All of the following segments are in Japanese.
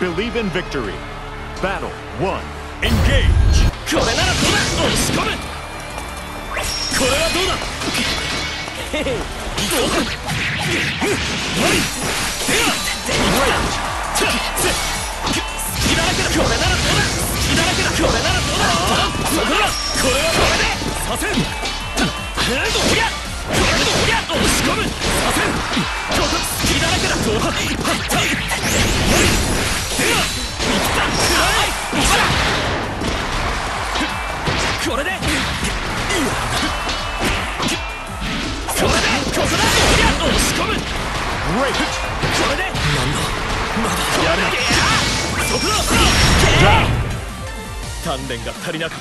Believe in victory. Battle 1. Engage! これならどうだ押し込むこれはどうだ？へへどうだ？はいでは好きだ？らけだ？これならどうだ？好きだ？らけだ？これならどうだ？そこだ？これはこれでさせんどりゃこれどりゃ鍛錬が足りなか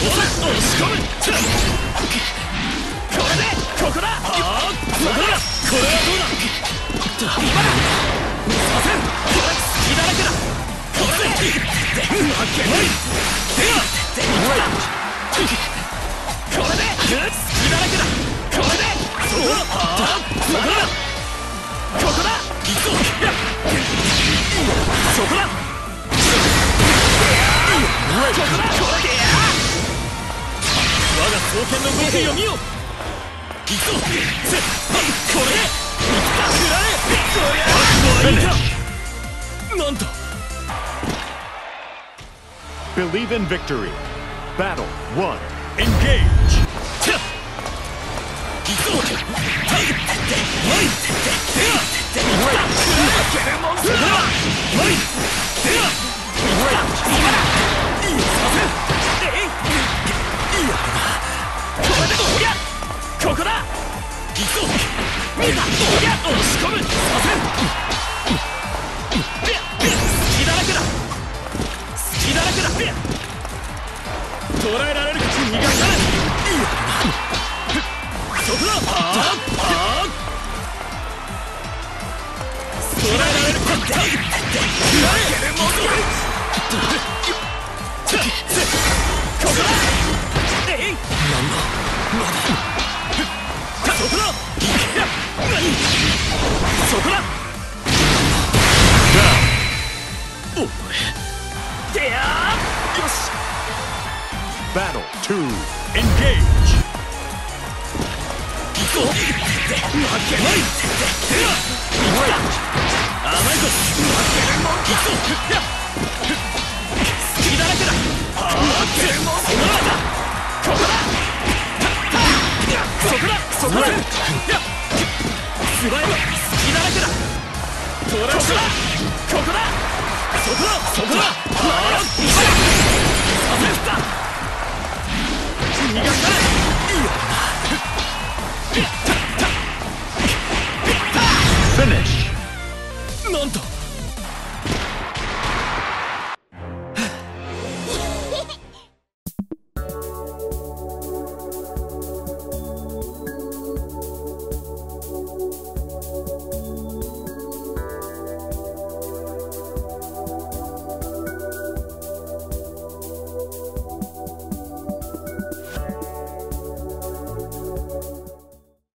し込むこれで発見ではこれで。我が双剣の極意を見よ行くぞこれでくらえこりゃなんと Believe in victory. Battle 1. Engage! 行くぞはいはいではではケレモンスでははいでは今くぞおりゃ押し込むさせん隙だらけだ隙だらけだ捉えられるか逃がさない。そこだああ捉えられるかって Battle 2 Engage 行 you got that!